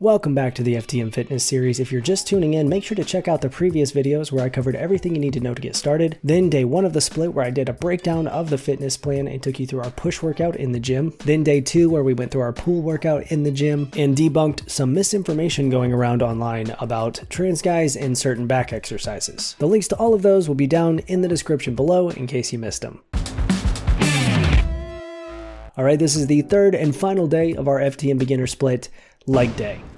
Welcome back to the FTM Fitness series. If you're just tuning in, make sure to check out the previous videos where I covered everything you need to know to get started. Then day one of the split where I did a breakdown of the fitness plan and took you through our push workout in the gym. Then day two where we went through our pull workout in the gym and debunked some misinformation going around online about trans guys and certain back exercises. The links to all of those will be down in the description below in case you missed them. Alright, this is the third and final day of our FTM beginner split leg day.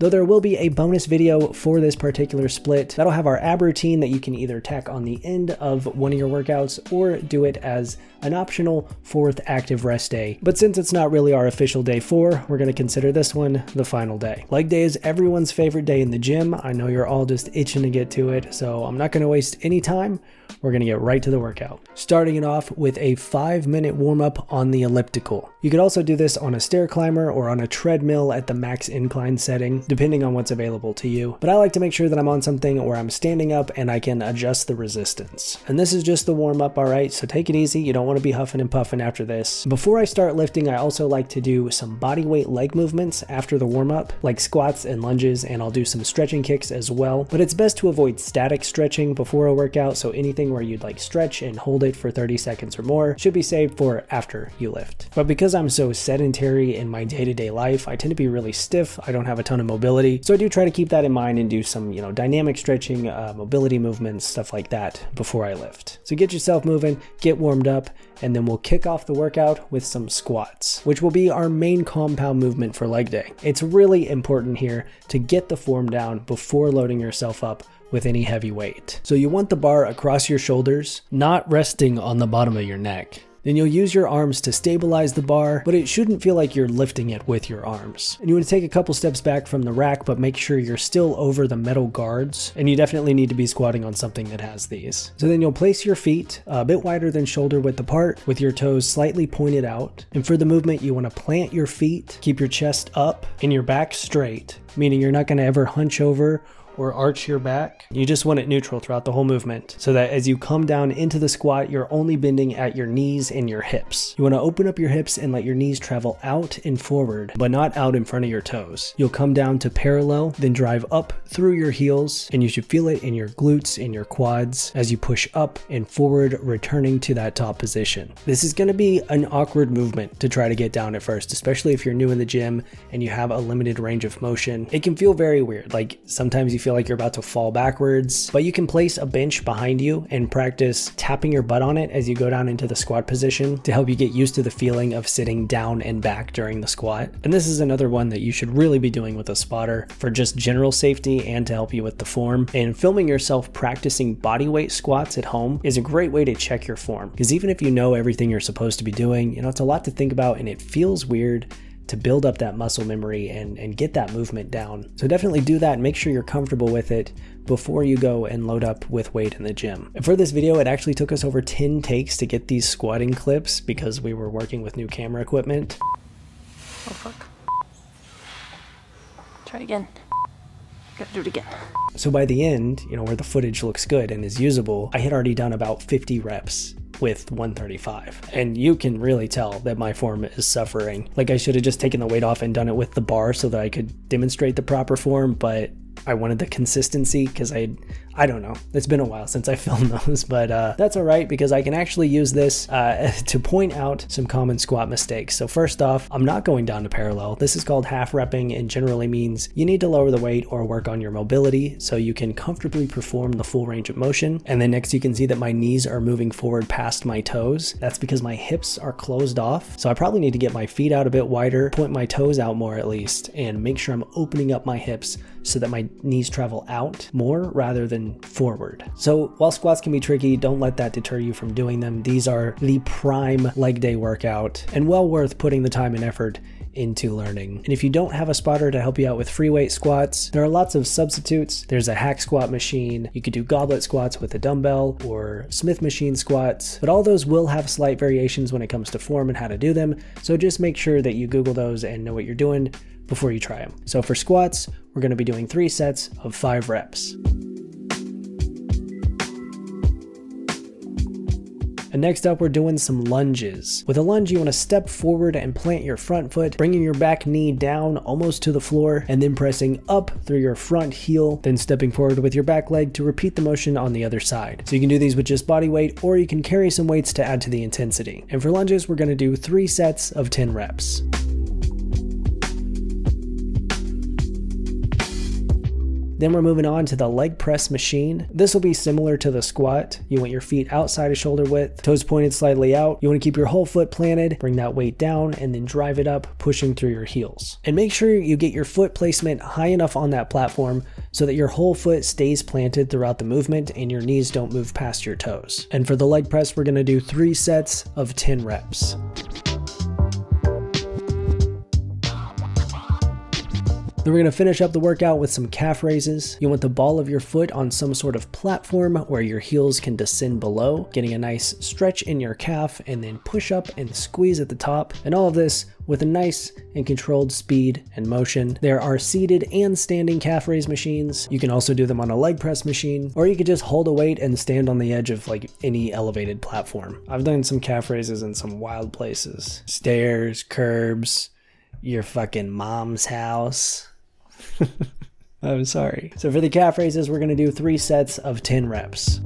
Though there will be a bonus video for this particular split that'll have our ab routine that you can either tack on the end of one of your workouts or do it as an optional fourth active rest day. But since it's not really our official day four, we're to consider this one the final day. Leg day is everyone's favorite day in the gym. I know you're all just itching to get to it, so I'm not to waste any time. We're to get right to the workout. Starting it off with a five minute warm up on the elliptical. You could also do this on a stair climber or on a treadmill at the max incline setting depending on what's available to you. But I like to make sure that I'm on something where I'm standing up and I can adjust the resistance. And this is just the warm up, alright? So take it easy. You don't want to be huffing and puffing after this. Before I start lifting, I also like to do some body weight leg movements after the warm up, like squats and lunges, and I'll do some stretching kicks as well. But it's best to avoid static stretching before a workout, so anything where you'd like stretch and hold it for 30 seconds or more should be saved for after you lift. But because I'm so sedentary in my day to day life, I tend to be really stiff. I don't have a ton of mobility mobility. So I do try to keep that in mind and do some, you know, dynamic stretching, uh, mobility movements, stuff like that before I lift. So get yourself moving, get warmed up, and then we'll kick off the workout with some squats, which will be our main compound movement for leg day. It's really important here to get the form down before loading yourself up with any heavy weight. So you want the bar across your shoulders, not resting on the bottom of your neck. Then you'll use your arms to stabilize the bar, but it shouldn't feel like you're lifting it with your arms. And you want to take a couple steps back from the rack, but make sure you're still over the metal guards. And you definitely need to be squatting on something that has these. So then you'll place your feet a bit wider than shoulder width apart, with your toes slightly pointed out. And for the movement, you want to plant your feet, keep your chest up, and your back straight, meaning you're not going to ever hunch over or arch your back. You just want it neutral throughout the whole movement so that as you come down into the squat, you're only bending at your knees and your hips. You want to open up your hips and let your knees travel out and forward, but not out in front of your toes. You'll come down to parallel, then drive up through your heels, and you should feel it in your glutes and your quads as you push up and forward, returning to that top position. This is going to be an awkward movement to try to get down at first, especially if you're new in the gym and you have a limited range of motion. It can feel very weird. Like sometimes you feel like you're about to fall backwards, but you can place a bench behind you and practice tapping your butt on it as you go down into the squat position to help you get used to the feeling of sitting down and back during the squat. And this is another one that you should really be doing with a spotter for just general safety and to help you with the form. And filming yourself practicing body weight squats at home is a great way to check your form because even if you know everything you're supposed to be doing, you know, it's a lot to think about and it feels weird to build up that muscle memory and, and get that movement down. So definitely do that and make sure you're comfortable with it before you go and load up with weight in the gym. For this video, it actually took us over 10 takes to get these squatting clips because we were working with new camera equipment. Oh fuck. Try again. Gotta do it again. So by the end, you know, where the footage looks good and is usable, I had already done about 50 reps with 135. And you can really tell that my form is suffering. Like I should have just taken the weight off and done it with the bar so that I could demonstrate the proper form, but I wanted the consistency because I I don't know. It's been a while since I filmed those, but uh, that's all right because I can actually use this uh, to point out some common squat mistakes. So first off, I'm not going down to parallel. This is called half repping and generally means you need to lower the weight or work on your mobility so you can comfortably perform the full range of motion. And then next you can see that my knees are moving forward past my toes. That's because my hips are closed off. So I probably need to get my feet out a bit wider, point my toes out more at least, and make sure I'm opening up my hips so that my knees travel out more rather than forward. So while squats can be tricky, don't let that deter you from doing them. These are the prime leg day workout and well worth putting the time and effort into learning. And if you don't have a spotter to help you out with free weight squats, there are lots of substitutes. There's a hack squat machine. You could do goblet squats with a dumbbell or Smith machine squats, but all those will have slight variations when it comes to form and how to do them. So just make sure that you Google those and know what you're doing before you try them. So for squats, we're going to be doing three sets of five reps. And next up, we're doing some lunges. With a lunge, you want to step forward and plant your front foot, bringing your back knee down almost to the floor, and then pressing up through your front heel, then stepping forward with your back leg to repeat the motion on the other side. So you can do these with just body weight, or you can carry some weights to add to the intensity. And for lunges, we're going to do three sets of 10 reps. Then we're moving on to the leg press machine. This will be similar to the squat. You want your feet outside of shoulder width, toes pointed slightly out. You want to keep your whole foot planted, bring that weight down, and then drive it up, pushing through your heels. And make sure you get your foot placement high enough on that platform so that your whole foot stays planted throughout the movement and your knees don't move past your toes. And for the leg press, we're gonna do three sets of 10 reps. Then we're going to finish up the workout with some calf raises. You want the ball of your foot on some sort of platform where your heels can descend below, getting a nice stretch in your calf and then push up and squeeze at the top. And all of this with a nice and controlled speed and motion. There are seated and standing calf raise machines. You can also do them on a leg press machine, or you could just hold a weight and stand on the edge of like any elevated platform. I've done some calf raises in some wild places. Stairs, curbs, your fucking mom's house. I'm sorry. So for the calf raises, we're going to do three sets of 10 reps.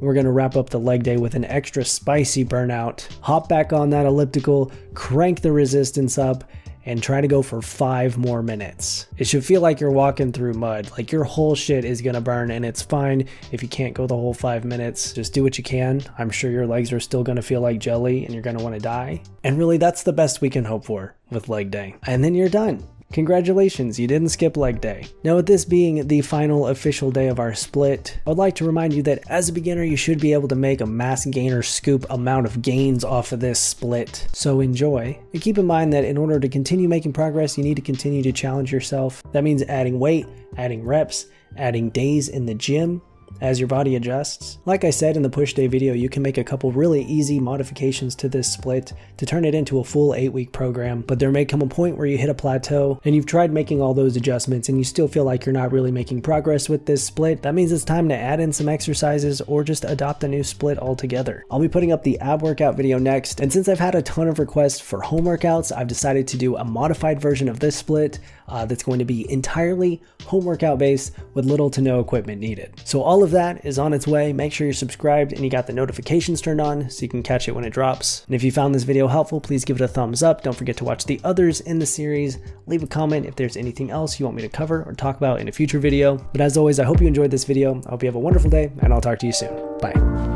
We're going to wrap up the leg day with an extra spicy burnout. Hop back on that elliptical, crank the resistance up, and try to go for five more minutes. It should feel like you're walking through mud. Like your whole shit is gonna burn, and it's fine if you can't go the whole five minutes. Just do what you can. I'm sure your legs are still gonna feel like jelly and you're gonna wanna die. And really, that's the best we can hope for with leg day. And then you're done. Congratulations, you didn't skip leg day. Now, with this being the final official day of our split, I would like to remind you that as a beginner, you should be able to make a mass gainer scoop amount of gains off of this split. So enjoy. And keep in mind that in order to continue making progress, you need to continue to challenge yourself. That means adding weight, adding reps, adding days in the gym, as your body adjusts. Like I said in the push day video, you can make a couple really easy modifications to this split to turn it into a full 8 week program, but there may come a point where you hit a plateau and you've tried making all those adjustments and you still feel like you're not really making progress with this split. That means it's time to add in some exercises or just adopt a new split altogether. I'll be putting up the ab workout video next, and since I've had a ton of requests for home workouts, I've decided to do a modified version of this split uh, that's going to be entirely home workout based with little to no equipment needed. So all of that is on its way. Make sure you're subscribed and you got the notifications turned on so you can catch it when it drops. And if you found this video helpful, please give it a thumbs up. Don't forget to watch the others in the series. Leave a comment if there's anything else you want me to cover or talk about in a future video. But as always, I hope you enjoyed this video. I hope you have a wonderful day and I'll talk to you soon. Bye.